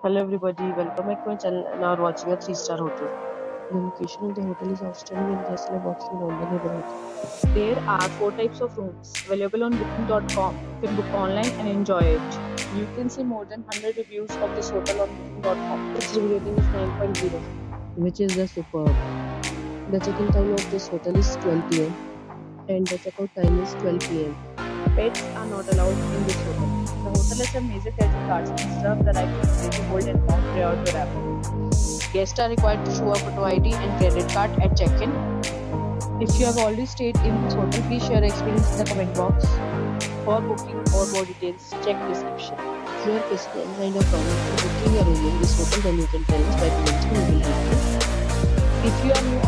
Hello everybody, welcome back to my channel and are watching a 3-star hotel. The location of the hotel is outstanding and guests love walking around the neighborhood. There are 4 types of rooms available on booking.com. You can book online and enjoy it. You can see more than 100 reviews of this hotel on booking.com. Its rating is 9.0, which is the superb. The check-in time of this hotel is 12 pm and the checkout time is 12 pm. Pets are not allowed in this hotel. The hotel has some major credit cards and the right to take a hold and count prior to arrival. Guests are required to show a photo ID and credit card at check-in. If you have already stayed in this hotel, please share your experience in the comment box. For booking or more details, check description. If you are facing any kind of problem in booking a room in this hotel, then you can tell us by commenting. We will help you. If you are new